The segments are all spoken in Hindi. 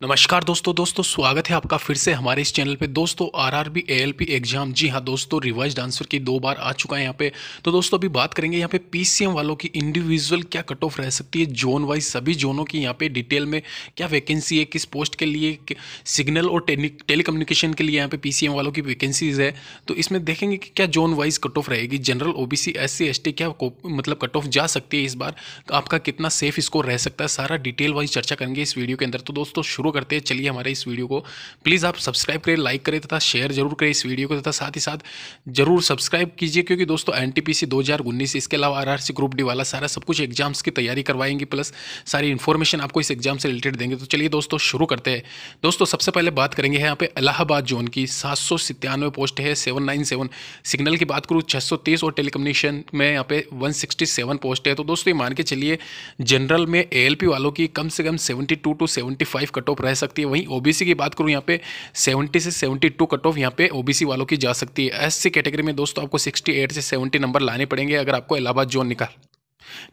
नमस्कार दोस्तों दोस्तों, स्वागत है आपका फिर से हमारे इस चैनल पे। दोस्तों, आरआरबी, एएलपी एग्ज़ाम, जी हाँ दोस्तों रिवाइज आंसर की दो बार आ चुका है यहाँ पे। तो दोस्तों, अभी बात करेंगे यहाँ पे पीसीएम वालों की इंडिविजुअल क्या कट ऑफ़ रह सकती है जोन वाइज सभी जोनों की यहाँ पे डिटेल में क्या वैकेंसी है, किस पोस्ट के लिए सिग्नल और टेलीकम्युनिकेशन के लिए यहाँ पे पी वालों की वैकेंसीज है। तो इसमें देखेंगे कि क्या जोन वाइज कट ऑफ़ रहेगी जनरल ओ बी सी क्या मतलब कट ऑफ़ जा सकती है इस बार? आपका कितना सेफ़ स्कोर रह सकता है? सारा डिटेल वाइज चर्चा करेंगे इस वीडियो के अंदर। तो दोस्तों, शुरू शुरू करते हैं। चलिए हमारे इस वीडियो को प्लीज़ आप सब्सक्राइब करें, लाइक करें तथा शेयर ज़रूर करें इस वीडियो को तथा साथ ही साथ ज़रूर सब्सक्राइब कीजिए क्योंकि दोस्तों एन टी पी दो हज़ार उन्नीस इसके अलावा आर ग्रुप डी वाला सारा सब कुछ एग्ज़ाम्स की तैयारी करवाएँगे प्लस सारी इन्फॉर्मेशन आपको इस एग्ज़ाम से रिलेटेड देंगे। तो चलिए दोस्तों शुरू करते हैं। दोस्तों सबसे पहले बात करेंगे यहाँ पे इलाहाबाद जोन की सात सौ सत्तानवे पोस्ट है सेवन नाइन सेवन सिग्नल की बात करूँ छः सौ तीस और टेलीकम्युनिकेशन में यहाँ पे वन सिक्सटी सेवन पोस्ट है। तो दोस्तों ये मान के चलिए जनरल में एएलपी वालों की कम से कम seventy two to seventy five cut off रह सकती है। वहीं ओबीसी की बात करूँ, यहाँ पे 70 से 72 कट ऑफ़ यहाँ पे ओबीसी वालों की जा सकती है। एससी कैटेगरी में दोस्तों आपको 68 से 70 नंबर लाने पड़ेंगे। अगर आपको इलाहाबाद जोन निकाल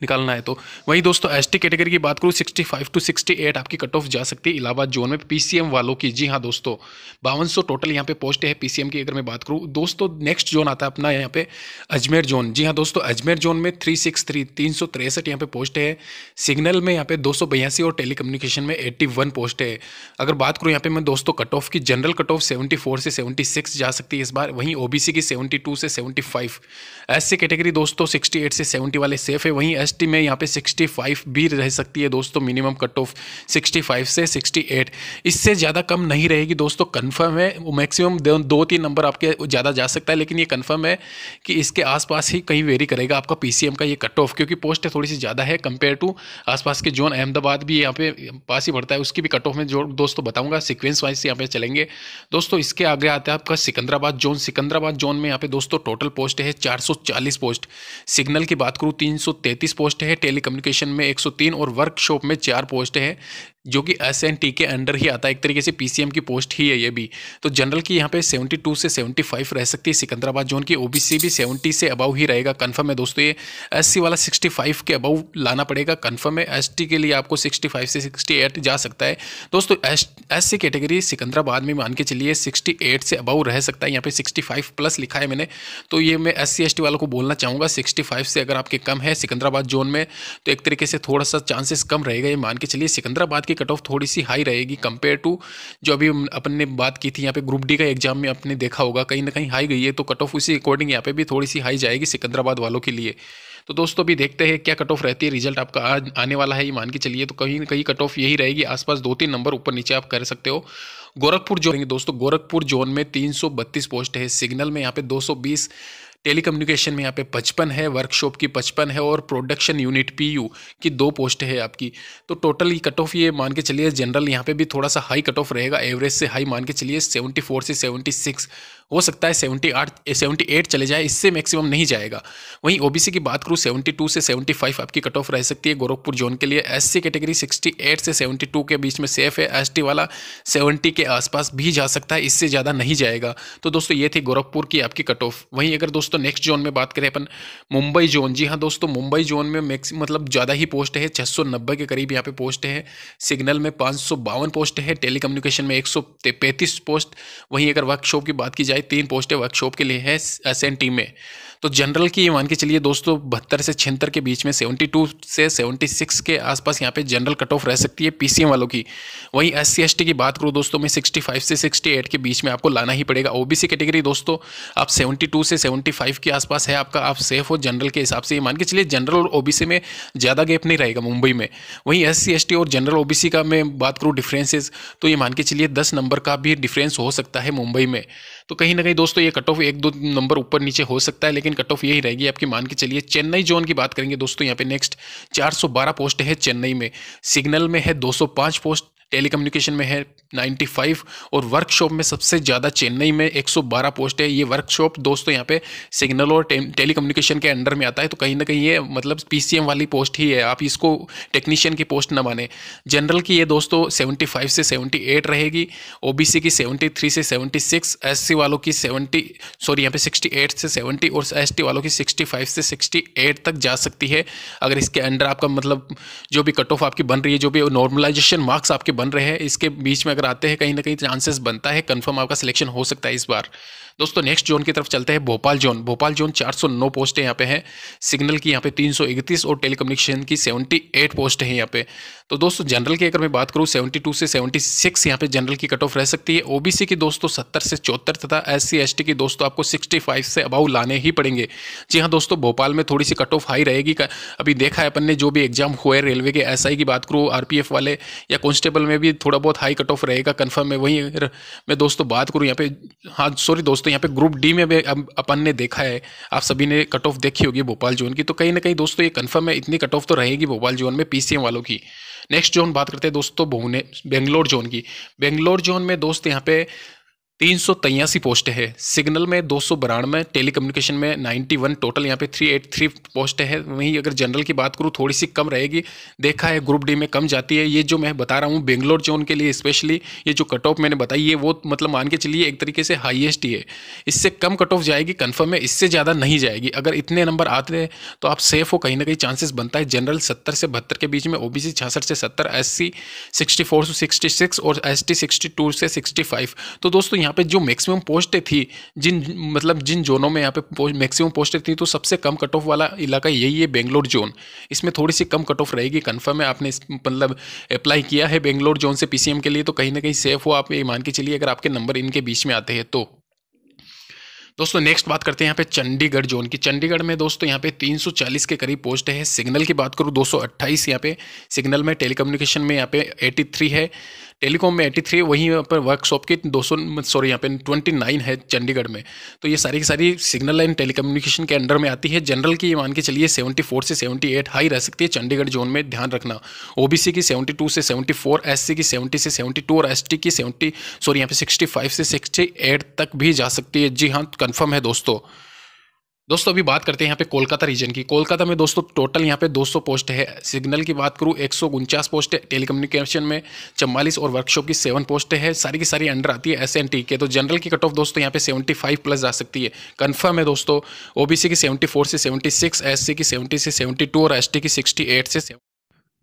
निकालना है। तो वही दोस्तों एसटी कैटेगरी की बात करूँ सिक्सटी टू सिक्सटी आपकी कट ऑफ़ जा सकती है इलाहाबाद जोन में। पीसीएम वालों की, जी हाँ दोस्तों, बावन टोटल यहाँ पे पोस्ट है पीसीएम की अगर मैं बात करूँ। दोस्तों नेक्स्ट जोन आता है अपना यहाँ पे अजमेर जोन जी हाँ दोस्तों, अजमेर जोन में थ्री सिक्स थ्री तीन सौ तिरसठ यहाँ पे पोस्ट है। सिग्नल में यहाँ पे दो सौ बयासी और टेलीकम्युनिकेशन में एट्टी वन पोस्ट है। अगर बात करूँ यहाँ पे मैं दोस्तों कट ऑफ़ की general cut off seventy four से सेवेंटी सिक्स जा सकती है इस बार। वहीं ओबीसी की सेवेंटी टू से सेवेंटी फाइव एस कैटेगरी दोस्तों सिक्सटी एट से सेवेंटी वाले सेफ़ है। वहीं एसटी में यहाँ पे 65 भी रह सकती है दोस्तों मिनिमम कट ऑफ़ 65 से 68 इससे ज़्यादा कम नहीं रहेगी दोस्तों कंफर्म है। मैक्सिमम दो, तीन नंबर आपके ज़्यादा जा सकता है लेकिन ये कंफर्म है कि इसके आसपास ही कहीं वेरी करेगा आपका पीसीएम का ये कट ऑफ़ क्योंकि पोस्ट थोड़ी सी ज़्यादा है कंपेयर टू आसपास के जोन अहमदाबाद भी यहाँ पे पास ही पड़ता है। उसकी भी कट ऑफ़ में जो दोस्तों बताऊँगा सिक्वेंस वाइज से यहाँ पे चलेंगे। दोस्तों इसके आगे आता है आपका सिकंदराबाद जोन सिकंदराबाद जोन में यहाँ पे दोस्तों टोटल पोस्ट है चार सौ चालीस पोस्ट सिग्नल की बात करूँ तीन पोस्ट है टेलीकम्युनिकेशन में 103 और वर्कशॉप में चार पोस्ट है। जो कि एस एन टी के अंडर ही आता है। एक तरीके से पीसीएम की पोस्ट ही है ये भी। तो जनरल की यहाँ पे 72 से 75 रह सकती है सिकंदराबाद जोन की। ओबीसी भी 70 से अबाउ ही रहेगा। कंफर्म है दोस्तों, ये एससी वाला 65 के अबाउ लाना पड़ेगा। कंफर्म है एसटी के लिए आपको 65 से 68 जा सकता है। दोस्तों एस सी कैटेगरी सिकंदराबाद में मान के चलिए सिक्सटी से अबाउ रह सकता है। यहाँ पे सिक्सटी प्लस लिखा है मैंने। तो ये मैं एस सी एस वालों को बोलना चाहूँगा सिक्सटी से अगर आपके कम है सिकंदराबाद जोन में तो एक तरीके से थोड़ा सा चांसेस कम रहेगा ये। मान के चलिए सिकंदराबाद की कट ऑफ़ थोड़ी सी हाई रहेगी कंपेयर टू जो अभी अपन ने बात की थी, यहाँ पे ग्रुप डी का एग्ज़ाम में आपने देखा होगा, कहीं ना कहीं हाई गई है तो कट ऑफ़ उसी अकॉर्डिंग यहाँ पे भी थोड़ी सी हाई जाएगी सिकंदराबाद वालों के लिए। तो दोस्तों, अभी देखते हैं क्या कट ऑफ़ रहती है रिज़ल्ट आपका आज आने वाला है, ये मान के चलिए तो कहीं ना कहीं कट ऑफ़ यही रहेगी, आसपास दो तीन नंबर ऊपर नीचे आप कर सकते हो। गोरखपुर जोन दोस्तों, गोरखपुर जोन में तीन सौ बत्तीस पोस्ट है सिग्नल में यहाँ पे दो टेलीकम्युनिकेशन में यहाँ पे पचपन है वर्कशॉप की पचपन है और प्रोडक्शन यूनिट पीयू की दो पोस्ट है आपकी। तो टोटल कट ऑफ़ ये मान के चलिए जनरल यहाँ पे भी थोड़ा सा हाई कट ऑफ़ रहेगा एवरेज से हाई मान के चलिए सेवेंटी फोर से सेवेंटी सिक्स हो सकता है सेवेंटी आठ सेवेंटी एट चले जाए, इससे मैक्सिमम नहीं जाएगा। वहीं ओबीसी की बात करूँ सेवेंटी टू से सेवेंटी फाइव आपकी कट ऑफ़ रह सकती है गोरखपुर जोन के लिए। एससी कैटेगरी सिक्सटी एट से सेवेंटी टू के बीच में सेफ़ है एसटी वाला सेवेंटी के आसपास भी जा सकता है, इससे ज़्यादा नहीं जाएगा। तो दोस्तों, ये थी गोरखपुर की आपकी कट ऑफ़ वहीं अगर दोस्तों नेक्स्ट जोन में बात करें अपन, मुंबई जोन जी हाँ दोस्तों, मुंबई जोन में मैक्स मतलब ज़्यादा ही पोस्ट है छः के करीब यहाँ पे पोस्ट है। सिग्नल में पाँच पोस्ट है टेलीकम्युनिकेशन में एक सौ पैंतीस पोस्ट वहीं अगर वर्कशॉप की बात की जाए, तीन पोस्टें वर्कशॉप के लिए है एसएनटी में। तो जनरल की ये मान के चलिए दोस्तों बहत्तर से छिहत्तर के बीच में सेवेंटी टू से सेवेंटी सिक्स के आसपास यहाँ पे जनरल कट ऑफ़ रह सकती है पीसीएम वालों की। वहीं एस सी की बात करूँ दोस्तों में सिक्सटी फाइव से सिक्सटी एट के बीच में आपको लाना ही पड़ेगा। ओबीसी कैटेगरी दोस्तों, आप सेवेंटी टू से सेवेंटी फाइव के आसपास है आपका, आप सेफ़ हो जनरल के हिसाब से। ये मान के चलिए जनरल और ओबीसी में ज़्यादा गैप नहीं रहेगा मुंबई में। वहीं एस सी और जनरल ओबीसी का मैं बात करूँ डिफ्रेंसेज तो ये मान के चलिए दस नंबर का भी डिफरेंस हो सकता है मुंबई में। तो कहीं ना कहीं दोस्तों ये कट ऑफ़ एक दो नंबर ऊपर नीचे हो सकता है, लेकिन कट ऑफ़ यही रहेगी आपकी मान के चलिए। चेन्नई जोन की बात करेंगे दोस्तों, यहाँ पे नेक्स्ट 412 पोस्ट है चेन्नई में। सिग्नल में है 205 पोस्ट टेलीकम्युनिकेशन में है 95 और वर्कशॉप में सबसे ज़्यादा चेन्नई में 112 पोस्ट है। ये वर्कशॉप दोस्तों यहाँ पे सिग्नल और टेलीकम्युनिकेशन के अंडर में आता है। तो कहीं ना कहीं ये मतलब पीसीएम वाली पोस्ट ही है। आप इसको टेक्नीशियन की पोस्ट ना माने। जनरल की ये दोस्तों 75 से 78 रहेगी। ओबीसी की 73 से 76 एससी वालों की 70 सॉरी यहाँ पे 68 से 70 और एसटी वालों की 65 से 68 तक जा सकती है। अगर इसके अंडर आपका मतलब जो भी कट ऑफ़ आपकी बन रही है, जो भी नॉर्मलाइजेशन मार्क्स आपके बन रहे हैं। इसके बीच में अगर आते हैं, कहीं ना कहीं चांसेस बनता है कंफर्म आपका सिलेक्शन हो सकता है इस बार। दोस्तों नेक्स्ट जोन की तरफ़ चलते हैं, Bhopal zone Bhopal zone 409 post यहाँ पे हैं। सिग्नल की यहाँ पे 331 और टेलीकम्युनिकेशन की 78 पोस्ट है यहाँ पे। तो दोस्तों जनरल की अगर मैं बात करूँ 72 से 76 यहाँ पे जनरल की कट ऑफ़ रह सकती है। ओबीसी की दोस्तों 70 से चौहत्तर तथा एस सी की दोस्तों, आपको 65 से अबाउ लाने ही पड़ेंगे। जी हाँ दोस्तों, भोपाल में थोड़ी सी कट ऑफ़ हाई रहेगी अभी देखा है अपन ने जो भी एग्ज़ाम हुए रेलवे के एसआई की बात करूँ आर वाले या कॉन्स्टेबल में भी थोड़ा बहुत हाई कट ऑफ़ रहेगा कन्फर्म है वहीं मैं दोस्तों बात करूँ, यहाँ पे हाँ सॉरी दोस्तों, यहाँ पे ग्रुप डी में भी अपन ने देखा है। आप सभी ने कट ऑफ़ देखी होगी भोपाल जोन की। तो कहीं ना कहीं दोस्तों, ये कंफर्म है, इतनी कट ऑफ़ तो रहेगी भोपाल जोन में पीसीएम वालों की। नेक्स्ट जोन बात करते हैं दोस्तों बेंगलोर जोन की। बेंगलोर जोन में दोस्त यहाँ पे तीन सौ तियासी पोस्ट है। सिग्नल में दो सौ बानवे टेलीकम्युनिकेशन में नाइन्टी वन टोटल, यहाँ पे थ्री एट थ्री पोस्ट है। वहीं अगर जनरल की बात करूँ थोड़ी सी कम रहेगी। देखा है, ग्रुप डी में कम जाती है। ये जो मैं बता रहा हूँ, बेंगलोर जोन के लिए स्पेशली, ये जो कट ऑफ़ मैंने बताई है वो मतलब मान के चलिए एक तरीके से हाइएस्ट ही है। इससे कम कट ऑफ़ जाएगी, कन्फर्म है, इससे ज़्यादा नहीं जाएगी। अगर इतने नंबर आते हैं तो आप सेफ़ हो, कहीं ना कहीं चांसेस बनता है। जनरल सत्तर से बहत्तर के बीच में ओ बी सी छियासठ से सत्तर एस सी सिक्सटी फोर से सिक्सटी सिक्स और एस टी सिक्सटी टू से सिक्सटी फाइव। तो दोस्तों, यहाँ पे जो मैक्सिमम पोस्टें थी, जिन मतलब जिन जोनों में यहाँ पे मैक्सिमम पोस्टें थी तो सबसे कम कट ऑफ़ वाला इलाका यही है बेंगलोर जोन इसमें थोड़ी सी कम कट ऑफ़ रहेगी कन्फर्म है, आपने मतलब अप्लाई किया है बेंगलोर जोन से पीसीएम के लिए तो कहीं ना कहीं सेफ़ हो, आप ये मान के चलिए, अगर आपके नंबर इनके बीच में आते हैं तो। दोस्तों नेक्स्ट बात करते हैं यहाँ पे चंडीगढ़ जोन की। चंडीगढ़ में दोस्तों यहाँ पे 340 के करीब पोस्ट है। सिग्नल की बात करूँ 228 यहाँ पे सिग्नल में टेलीकम्युनिकेशन में यहाँ पे 83 है। टेलीकॉम में 83 वहीं पर वर्कशॉप की 200 सॉरी यहाँ पे 29 है चंडीगढ़ में। तो ये सारी की सारी सिग्नल लाइन टेलीकम्युनिकेशन के अंडर में आती है। जनरल की मान के चलिए 74 से 78 हाई रह सकती है चंडीगढ़ जोन में, ध्यान रखना। ओबीसी की 72 से 74 एससी की 70 से 72 और एसटी की 70 सॉरी यहाँ पे 65 से 68 तक भी जा सकती है। जी हाँ कन्फर्म है दोस्तों। दोस्तों, अभी बात करते हैं यहाँ पे कोलकाता रीजन की। कोलकाता में दोस्तों टोटल यहाँ पे 200 पोस्ट है। सिग्नल की बात करूँ, एक पोस्ट है। टेलीकम्युनिकेशन में चम्वालीस और वर्कशॉप की सेवन पोस्ट है। सारी की सारी अंडर आती है एस एन टी के। तो जनरल की कट ऑफ़ दोस्तों यहाँ पे 75 प्लस जा सकती है। कन्फर्म है दोस्तों ओबीसी की 74 से 76 एससी की 70 से 72 और एसटी की 68 से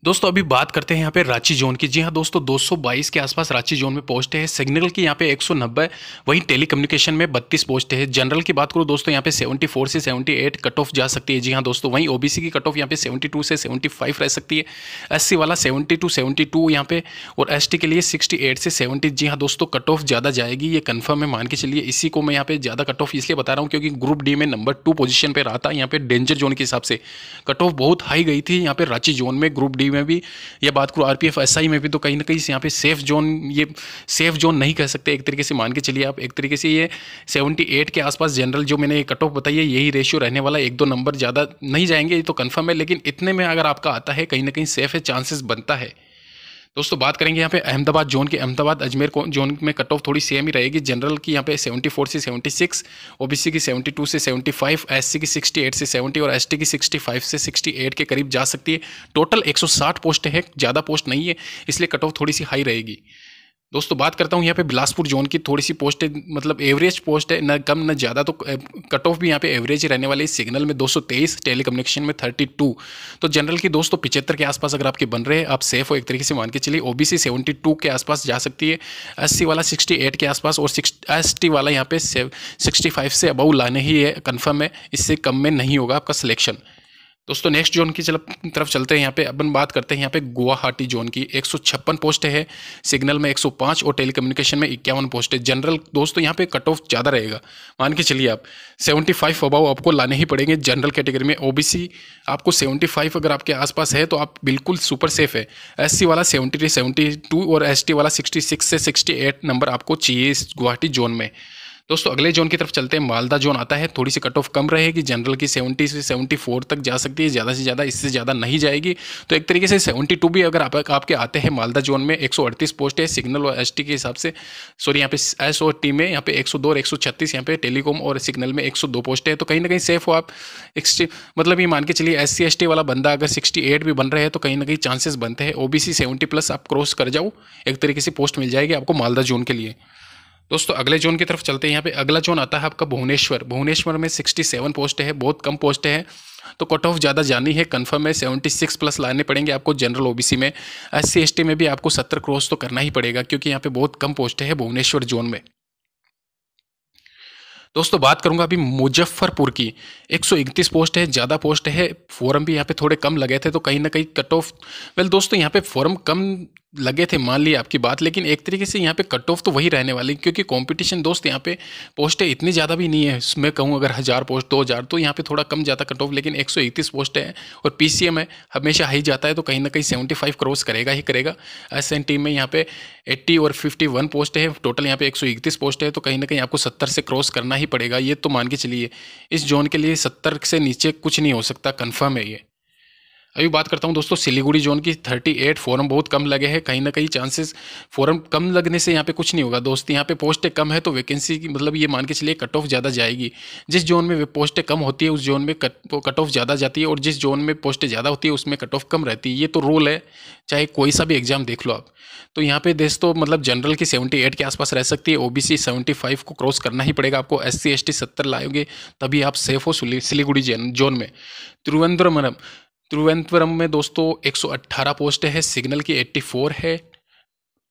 दोस्तों, अभी बात करते हैं यहाँ पे रांची जोन की। जी हाँ दोस्तों 222 के आसपास रांची जोन में पोस्ट है। सिग्नल की यहाँ पे 190 वहीं टेलीकम्युनिकेशन में 32 पोस्ट है। जनरल की बात करूँ दोस्तों, यहाँ पे 74 से 78 कट ऑफ़ जा सकती है। जी हाँ दोस्तों, वहीं ओबीसी की कट ऑफ़ यहाँ पे 72 से 75 रह सकती है। एससी वाला 70 टू 72 यहाँ पे, और एसटी के लिए 68 से 70 जी हाँ दोस्तों कट ऑफ़ ज़्यादा जाएगी, ये कन्फर्म है, मान के चलिए। इसी को मैं यहाँ पे ज़्यादा कट ऑफ़ इसलिए बता रहा हूँ क्योंकि ग्रुप डी में नंबर टू पोजिशन पर रहा था यहाँ पे डेंजर जोन के हिसाब से। कट ऑफ़ बहुत हाई गई थी यहाँ पे रांची जोन में ग्रुप डी में भी या बात करूँ आर पी में भी तो कहीं ना कहीं यहाँ पे सेफ़ जोन ये सेफ़ जोन नहीं कह सकते एक तरीके से मान के चलिए आप। एक तरीके से ये सेवेंटी एट के आसपास जनरल जो मैंने कट ऑफ़ बताई है, यही रेशियो रहने वाला, एक दो नंबर ज़्यादा नहीं जाएँगे, ये तो कन्फर्म है, लेकिन इतने में अगर आपका आता है, कहीं ना कहीं सेफ़ है चांसेस बनता है। दोस्तों, बात करेंगे यहाँ पे अहमदाबाद, जोन के अहमदाबाद, अजमेर जोन में कट ऑफ़ थोड़ी सेम ही रहेगी। जनरल की यहाँ पे 74 से 76 ओबीसी की 72 से 75 एससी की 68 से 70 और एसटी की 65 से 68 के करीब जा सकती है। टोटल 160 पोस्ट है, ज़्यादा पोस्ट नहीं है, इसलिए कट ऑफ़ थोड़ी सी हाई रहेगी। दोस्तों, बात करता हूँ यहाँ पे बिलासपुर जोन की। थोड़ी सी पोस्ट है मतलब एवरेज पोस्ट है, न कम न ज़्यादा तो कट ऑफ़ भी यहाँ पे एवरेज रहने वाली सिग्नल में 223 टेलीकम्युनिकेशन में 32 तो जनरल की दोस्तों, पिचहत्तर के आसपास अगर आपके बन रहे हैं, आप सेफ़ हो, एक तरीके से मान के चलिए। ओबीसी 72 के आसपास जा सकती है एससी वाला 68 के आसपास, और एस टी वाला यहाँ पे सिक्सटी से अबाउ लाने ही है कन्फर्म है। इससे कम में नहीं होगा आपका सिलेक्शन दोस्तों नेक्स्ट जोन की तरफ़ चलते हैं यहाँ पे। अपन बात करते हैं यहाँ पे गुवाहाटी जोन की। एक सौ छप्पन पोस्ट है। सिग्नल में 105 और टेलीकम्युनिकेशन में इक्यावन पोस्ट है। जनरल दोस्तों, यहाँ पे कट ऑफ़ ज़्यादा रहेगा। मान के चलिए आप 75 फाइव अबाव आपको लाने ही पड़ेंगे जनरल कैटेगरी में। ओबीसी आपको 75 अगर आपके आसपास है तो आप बिल्कुल सुपर सेफ़ है। एससी वाला सेवेंटी सेवेंटी और एसटी वाला सिक्सटी से सिक्सटी नंबर आपको चाहिए इस गुवाहाटी जोन में। दोस्तों, अगले जोन की तरफ़ चलते हैं। मालदा जोन आता है। थोड़ी सी कट ऑफ़ कम रहेगी। जनरल की 70 से 74 तक जा सकती है। ज़्यादा से ज़्यादा, इससे ज़्यादा नहीं जाएगी। तो एक तरीके से 72 भी अगर आप, आपके आते हैं मालदा जोन में 138 पोस्ट है। सिग्नल और एसटी के हिसाब से सॉरी यहाँ पे एस और टी में, यहाँ पे 102 और 136 यहाँ पे टेलीकॉम और सिग्नल में 102 पोस्ट है। तो कहीं ना कहीं सेफ़ हो आप। मतलब ये मान के चलिए एस सी वाला बंदा अगर सिक्सटी भी बन रहे हैं तो कहीं ना कहीं चांसेस बनते हैं। ओ बी प्लस आप क्रॉस कर जाओ। एक तरीके से पोस्ट मिल जाएगी आपको मालदा जोन के लिए। दोस्तों, अगले जोन की तरफ़ चलते हैं यहाँ पे। अगला जोन आता है आपका भुवनेश्वर। भुवनेश्वर में 67 पोस्ट है, बहुत कम पोस्ट है। तो कट ऑफ़ ज़्यादा जानी है कन्फर्म है 76 प्लस लाने पड़ेंगे आपको जनरल ओबीसी में। एस सी में भी आपको 70 क्रॉस तो करना ही पड़ेगा, क्योंकि यहाँ पे बहुत कम पोस्ट है भुवनेश्वर जोन में। दोस्तों, बात करूँगा अभी मुजफ्फरपुर की। 131 पोस्ट है, ज़्यादा पोस्ट है। फॉरम भी यहाँ पे थोड़े कम लगे थे तो कहीं ना कहीं कट ऑफ़ वेल दोस्तों, यहाँ पे फॉरम कम लगे थे, मान ली आपकी बात, लेकिन एक तरीके से यहाँ पे कट ऑफ़ तो वही रहने वाली, क्योंकि कंपटीशन दोस्त यहाँ पे पोस्टें इतनी ज़्यादा भी नहीं है। मैं कहूँ, अगर हज़ार पोस्ट दो हज़ार तो यहाँ पे थोड़ा कम जाता कट ऑफ़ लेकिन एक सौ इकतीस पोस्ट है और पी सी एम है, हमेशा हाई जाता है तो कहीं ना कहीं सेवेंटी फाइव क्रॉस करेगा ही करेगा। एस एन टीम में यहाँ पे एट्टी और फिफ्टी वन पोस्ट है टोटल यहाँ पे एक सौ इकतीस पोस्ट है तो कहीं ना कहीं आपको सत्तर से क्रॉस करना ही पड़ेगा, ये तो मान के चलिए। इस जोन के लिए सत्तर से नीचे कुछ नहीं हो सकता कन्फर्म है ये। अभी बात करता हूँ दोस्तों, सिलीगुड़ी जोन की 38 फॉरम बहुत कम लगे हैं। कहीं ना कहीं चांसेस फॉरम कम लगने से यहाँ पे कुछ नहीं होगा। दोस्त, यहाँ पे पोस्टें कम है तो वैकेंसी की मतलब ये मान के चलिए कट ऑफ़ ज़्यादा जाएगी। जिस जोन में पोस्टें कम होती है, उस जोन में कट ऑफ़ ज़्यादा जाती है और जिस जोन में पोस्टें ज़्यादा होती है, उसमें कट ऑफ़ कम रहती है। ये तो रूल है, चाहे कोई सा भी एग्ज़ाम देख लो आप। तो यहाँ पे देश तो मतलब जनरल की सेवेंटी के आसपास रह सकती है। ओबीसी सेवेंटी को क्रॉस करना ही पड़ेगा आपको। एस सी एस टी सत्तर लाओगे तभी आप सेफ़ हो सिलीगुड़ी जोन में। त्रिवेंद्रमरम त्रिवेंद्रपुरम में दोस्तों 118 पोस्ट है, सिग्नल की 84 है,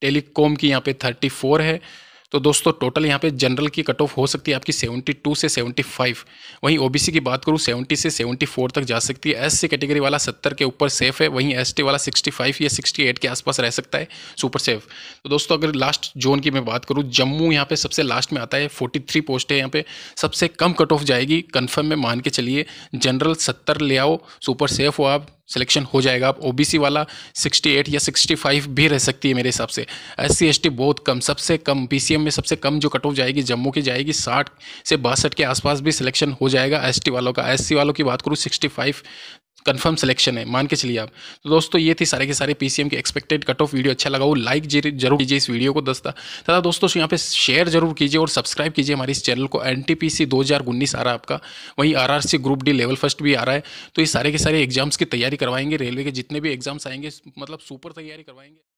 टेलीकॉम की यहाँ पे 34 है। तो दोस्तों टोटल यहाँ पे जनरल की कट ऑफ़ हो सकती है आपकी 72 से 75 वहीं ओबीसी की बात करूँ 70 से 74 तक जा सकती है। एस सी कैटेगरी वाला 70 के ऊपर सेफ़ है, वहीं एसटी वाला 65 या 68 के आसपास रह सकता है सुपर सेफ़ तो दोस्तों, अगर लास्ट जोन की मैं बात करूँ, जम्मू यहाँ पे सबसे लास्ट में आता है फोर्टी पोस्ट है यहाँ पे। सबसे कम कट ऑफ़ जाएगी कन्फर्म में मान के चलिए जनरल सत्तर ले आओ सुपर सेफ़ हो आप। सिलेक्शन हो जाएगा। आप ओबीसी वाला 68 या 65 भी रह सकती है मेरे हिसाब से। एस सी बहुत कम, सबसे कम पीसीएम में सबसे कम जो कट ऑफ़ जाएगी, जम्मू की जाएगी 60 से बासठ के आसपास भी सिलेक्शन हो जाएगा एसटी वालों का। एससी वालों की बात करूँ 65 कंफर्म सिलेक्शन है, मान के चलिए आप। तो दोस्तों, ये थी सारे के सारे पीसीएम के एक्सपेक्टेड कट ऑफ़ वीडियो अच्छा लगा वो लाइक ज़रूर कीजिए इस वीडियो को दस्ता। तथा दोस्तों यहाँ पे शेयर ज़रूर कीजिए और सब्सक्राइब कीजिए हमारे इस चैनल को। एन टी पी सी दो हज़ार उन्नीस आ रहा है आपका। वहीं R R C group D level first भी आ रहा है। तो ये सारे के सारे एग्ज़ाम्स की तैयारी करवाएँगे। रेलवे के जितने भी एग्ज़ाम्स आएँगे मतलब सुपर तैयारी करवाएँगे।